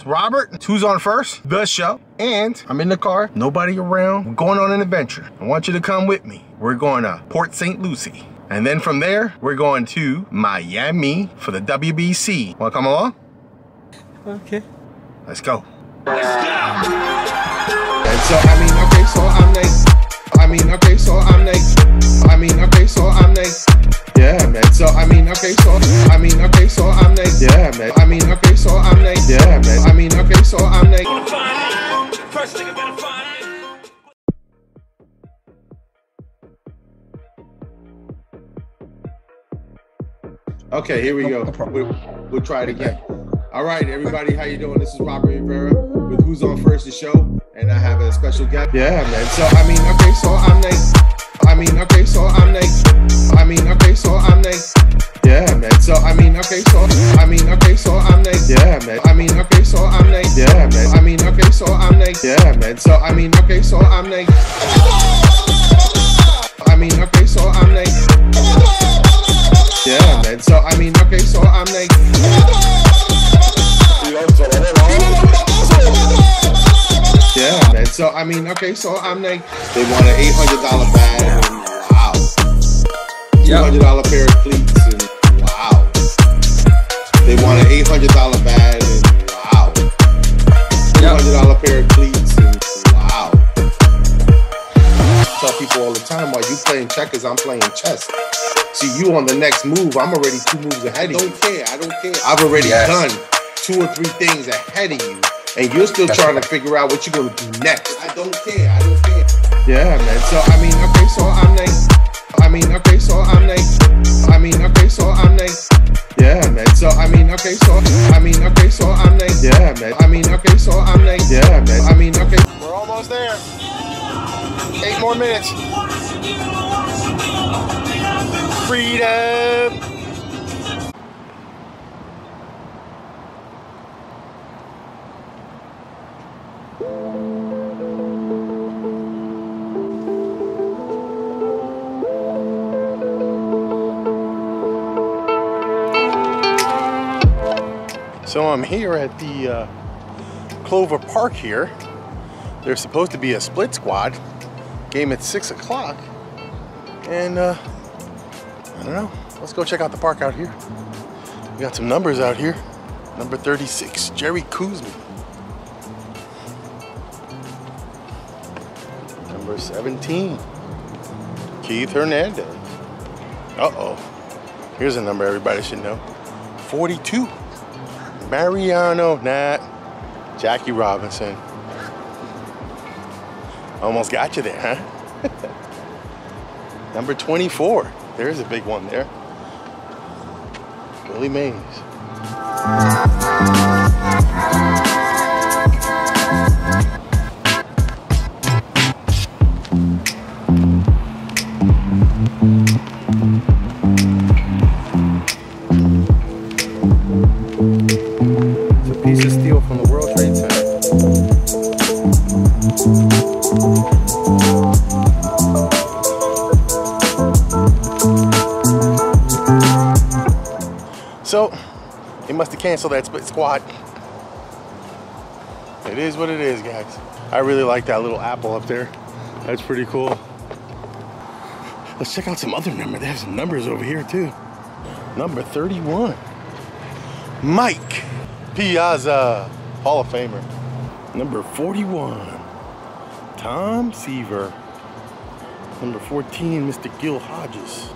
It's Robert. Who's on first? The show. And I'm in the car, nobody around. We're going on an adventure. I want you to come with me. We're going to Port St. Lucie. And then from there, we're going to Miami for the WBC. Want to come along? Okay. Let's go. And so I mean, okay, so I'm Nate. I mean, okay, so I'm Nate. I mean, okay, so I'm Nate. Yeah, man. So I mean, okay, so I mean, okay, so I'm Nate. Yeah, man. I mean, okay, so I'm Nate. Yeah, man. I mean, okay, so I'm Nate. First thing about a find Okay, here we go. We'll, we'll try it again. All right, everybody, how you doing? This is Robert Rivera with Who's on First the Show, and I have a special guest. Yeah, man. So I mean, okay, so I'm Nate. I mean, okay, so I'm Nate. I mean, okay, so I'm Nate. Yeah, man. So I mean, okay, so I mean, okay, so I'm Nate. Yeah, man. I mean, okay, so Yeah, man. So I mean, okay, so I'm like, I mean, okay, so I'm like, Yeah, man. So I mean, okay, so I'm Nate. Yeah, man. So I mean, okay, so I'm Nate. They want an eight hundred dollar bag. And wow. Two hundred dollar pair of cleats and wow. They want an eight hundred dollar bag and wow. Two hundred dollar pair of cleats and wow. Tell people all the time while you playing checkers, I'm playing chess. See you on the next move. I'm already two moves ahead of you. I don't care. I don't care. I've already Yes. done two or three things ahead of you, and you're still trying to figure out what you're gonna do next. I don't care. I don't care. Yeah, man. So I mean, okay, so I'm Nate. I mean, okay, so I'm Nate. I mean, okay, so I'm Nate. Yeah, man. So I mean, okay, so I mean, okay, so I'm Nate. Yeah, man. I mean, okay, so I'm Nate. Yeah, man. I mean, okay. We're almost there. Eight more minutes. Freedom. So I'm here at the uh, Clover Park here. There's supposed to be a split squad game at six o'clock, and uh, I don't know. Let's go check out the park out here. We got some numbers out here. Number 36, Jerry Koosman. Number 17, Keith Hernandez. Uh-oh. Here's a number everybody should know. 42, Mariano Nat, Jackie Robinson. Almost got you there, huh? Number 24. There's a big one there. Willie Mays. So, they must have canceled that split squad. It is what it is, guys. I really like that little apple up there. That's pretty cool. Let's check out some other numbers. They have some numbers over here too. Number 31. Mike Piazza, Hall of Famer. Number 41. Tom Seaver. Number 14, Mr. Gil Hodges.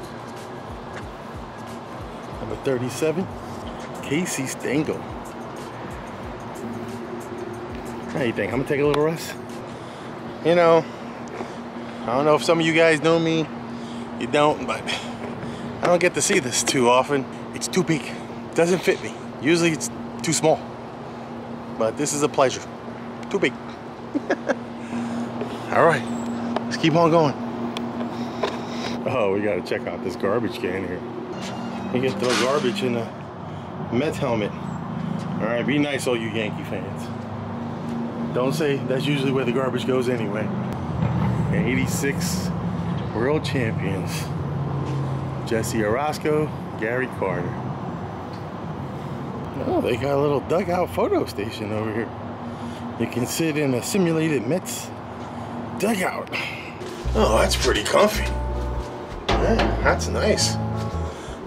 Number 37, Casey Stengel. How you think? I'm gonna take a little rest. You know, I don't know if some of you guys know me, you don't, but I don't get to see this too often. It's too big. Doesn't fit me. Usually it's too small. But this is a pleasure. Too big. All right, let's keep on going. Oh, we gotta check out this garbage can here. You can throw garbage in a Mets helmet. All right, be nice, all you Yankee fans. Don't say that's usually where the garbage goes anyway. And 86 world champions. Jesse Orosco, Gary Carter. Oh, they got a little dugout photo station over here. You can sit in a simulated Mets dugout. Oh, that's pretty comfy. Yeah, that's nice.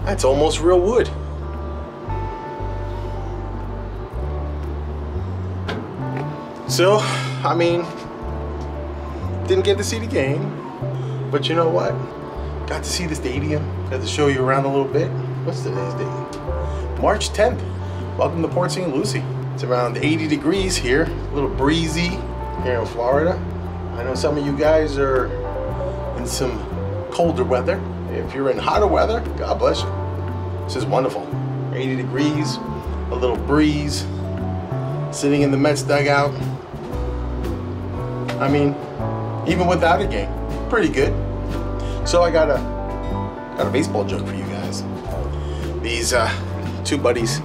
That's almost real wood. So, I mean, didn't get to see the game, but you know what? Got to see the stadium. Got to show you around a little bit. What's today's date? March 10th. Welcome to Port St. Lucie. It's around 80 degrees here, a little breezy here in Florida. I know some of you guys are in some colder weather. If you're in hotter weather, God bless you. This is wonderful. 80 degrees, a little breeze, sitting in the Mets dugout. I mean, even without a game, pretty good. So I got a got a baseball joke for you guys. These uh, two buddies,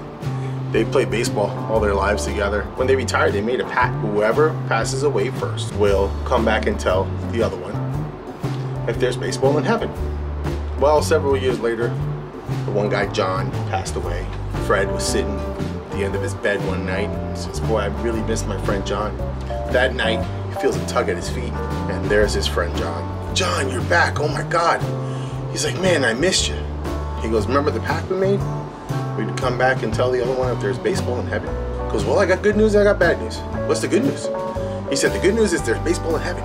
they played baseball all their lives together. When they retired, they made a pact. Whoever passes away first will come back and tell the other one if there's baseball in heaven. Well, several years later, one guy, John, passed away. Fred was sitting at the end of his bed one night. He says, Boy, I really miss my friend John. That night, he feels a tug at his feet, and there's his friend John. John, you're back. Oh my God. He's like, Man, I missed you. He goes, Remember the pact we made? We'd come back and tell the other one if there's baseball in heaven. He goes, Well, I got good news, I got bad news. What's the good news? He said, The good news is there's baseball in heaven.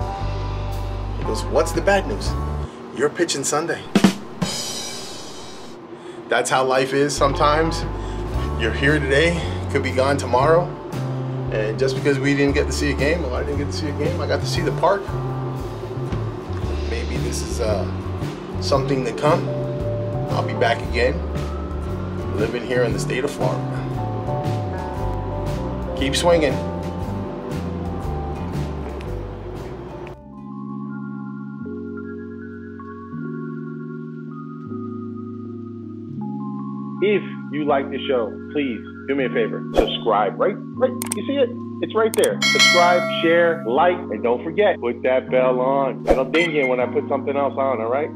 He goes, What's the bad news? You're pitching Sunday. That's how life is sometimes. You're here today, could be gone tomorrow. And just because we didn't get to see a game, well, I didn't get to see a game, I got to see the park. Maybe this is uh, something to come. I'll be back again, living here in the state of Florida. Keep swinging. If you like the show, please do me a favor. Subscribe. Right, right. You see it? It's right there. Subscribe, share, like, and don't forget, put that bell on. It'll ding you when I put something else on, all right?